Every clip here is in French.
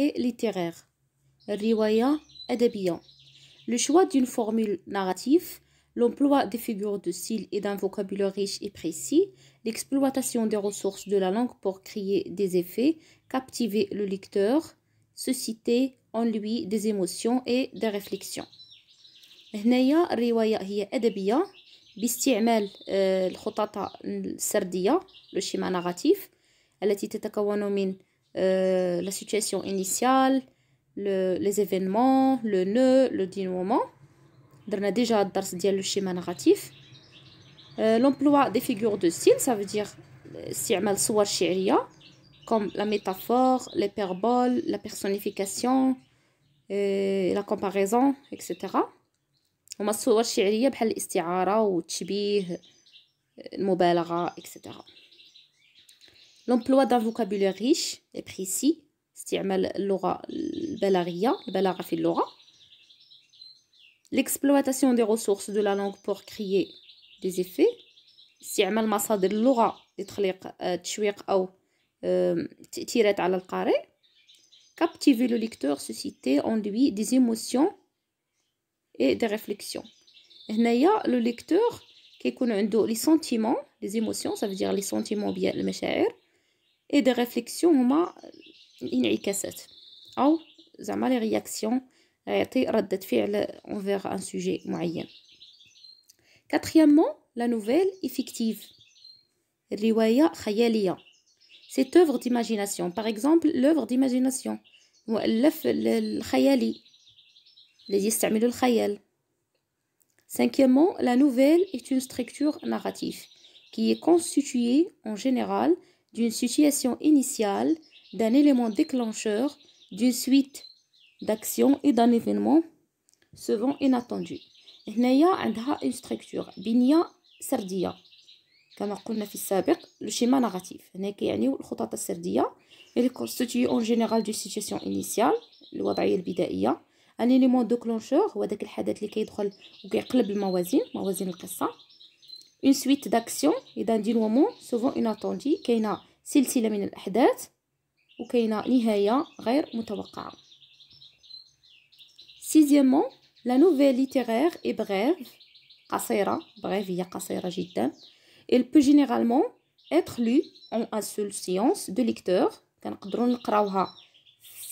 et littéraire. الرواية أدبية. Le choix d'une formule narrative, l'emploi des figures de style et d'un vocabulaire riche et précis, l'exploitation des ressources de la langue pour créer des effets, captiver le lecteur, susciter en lui des émotions et des réflexions. هنايا الرواية هي أدبية باستعمال الخطط السردية لو شيما ناراتيف التي تتكون من la situation initiale le, les événements le nœud le dénouement درنا déjà الدرس ديال le schéma narratif l'emploi des figures de style ça veut dire استعمال صور شعرية comme la métaphore l'hyperbole la personnification la comparaison etc هما الصور الشعريه بحال الاستعاره والتشبيه المبالغه etc l'emploi d'un vocabulaire riche et précis استعمال اللغه البلاغيه البلاغه في اللغه l'exploitation des ressources de la langue pour créer des effets استعمال مصادر اللغه لتخليق تشويق او تاثيرات على القارئ captiver le lecteur susciter en lui des émotions et des réflexions هنايا لو ليكتور كيكون عنده لي سونتيمون لي ايموسيون ça veut dire لي سونتيمون بيان المشاعر اي دي ريفليكسيون هما الانعكاسات او زعما لي رياكسيون يعطي ردة فعل انفير ان سوجي معين quatrièmement la nouvelle est fictive الرواية خيالية c'est œuvre d'imagination par exemple l'œuvre d'imagination مؤلف الخيالي les يستعملوا الخيال Cinquièmement, la nouvelle est une structure narrative qui est constituée en général d'une situation initiale, d'un élément déclencheur, d'une suite d'actions et d'un événement souvent inattendu. هنايا عندها une structure بنية سردية كما قلنا في السابق le schéma narratif هنا كيعني الخطط السردية اللي constituée en général d'une situation initiale الوضعية البدائية ان اليمون دوكلونشور هو داك الحدث اللي كيدخل وكيقلب الموازين موازين القصة اون سويت داكسيون اذا دينومون سوفون اناتوندي كاينة سلسله من الاحداث وكاينه نهايه غير متوقعه سيزيامون لا نوفيل ليتيرير اي بغيف قصيره بغيف هي قصيره جدا il peut généralement être lu en un seul séance de lecteur كنقدروا نقراوها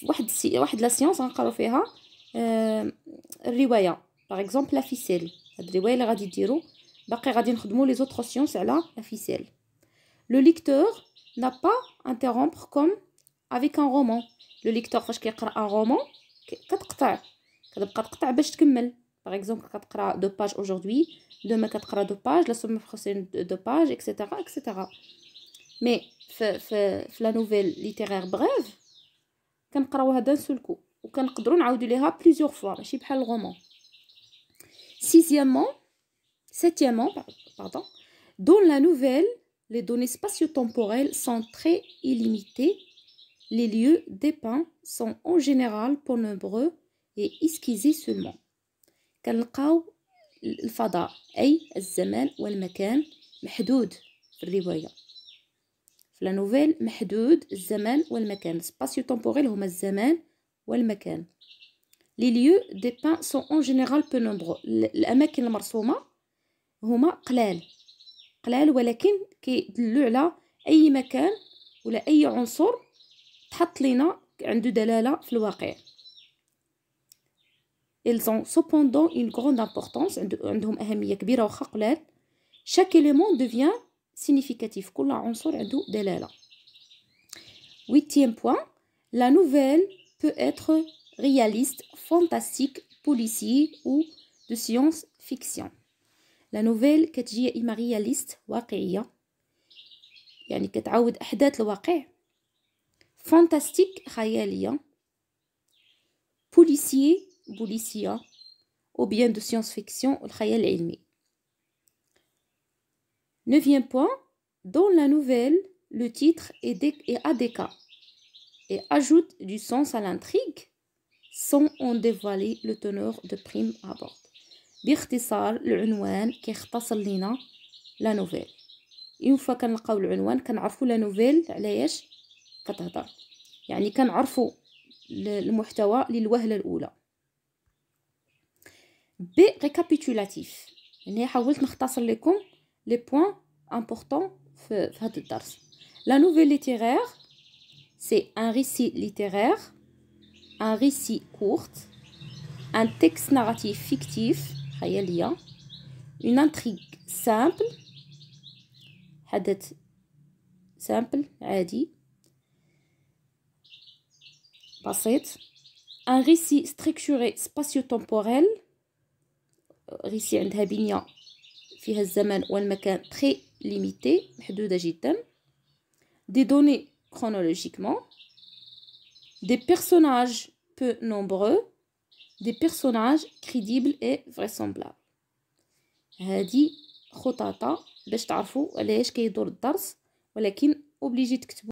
واحد السي... واحد لا سيونس غنقراو فيها الروايه باغ اكزومبل لا فيسيل هاد الروايه اللي غادي ديرو باقي غادي نخدمو لي زوطخ سيونس على لا فيسيل لو ليكتور n'a pas interrompre comme avec un roman لو ليكتور فاش كيقرا ان رومان كتقطع كتبقى تقطع باش تكمل باغ اكزومبل كتقرا دو باج اaujourd'hui دوما كتقرا دو باج لا سومي بروسين دو باج اكسيتيرا اكسيتيرا مي في في في لا نوفيل ليتيرير بغيف كنقراوها دان سول كو وكنقدروا نعاودوا ليها بليزيور فوا ماشي بحال الغومون sixièmement septièmement pardon dans la nouvelle les données spatio-temporelles sont très illimitées les lieux dépeints sont en général peu nombreux et esquissés seulement كنلقاو الفضاء أي الزمان والمكان محدود في الرواية في لا نوفيل محدود الزمان والمكان سباسيو temporel هما الزمان والمكان لي ليو دي بان سون اون جينيرال بو نومبرو الاماكن المرسومه هما قلال قلال ولكن كيدلوا على اي مكان ولا اي عنصر تحط لينا عنده دلاله في الواقع ils ont cependant une grande importance عندهم أهمية كبيرة وخا قلال chaque élément devient significatif كل عنصر عنده دلالة huitième point la nouvelle peut être réaliste, fantastique, policier ou de science-fiction. La nouvelle كتجي إما réaliste واقعية يعني كتعاود أحداث الواقع fantastique خيالية policier بوليسية ou bien de science-fiction الخيال العلمي Neuvième point, dans la nouvelle, le titre est, est ADK et ajoute du sens à l'intrigue sans en dévoiler le teneur de prime abord. باختصار العنوان كيختصر لينا لا نوفيل. اون فوا كنلقاو العنوان كنعرفوا لا نوفيل على إيش كتهضر. يعني كنعرفوا المحتوى للوهلة الأولى. بي ريكابيتولاتيف يعني حاولت نختصر لكم لي بوين امبورطون في هذا الدرس. لا نوفيل ليتيرير سي ان ريسي ليتيرير ان ريسي كورت ان تكست ناراتيف فيكتيف خياليه اون انتريغ سامبل حدث سامبل عادي بسيط ان ريسي ستركتوري سباسيو temporel ريسي عندها بنية فيها الزمان والمكان تري ليميتي محدودة جدا دي دوني chronologiquement des personnages peu nombreux Des personnages crédibles et vraisemblables. هذه خططة باش تعرفوا علاش كيدور الدرس ولكن اوبليجي تكتبوا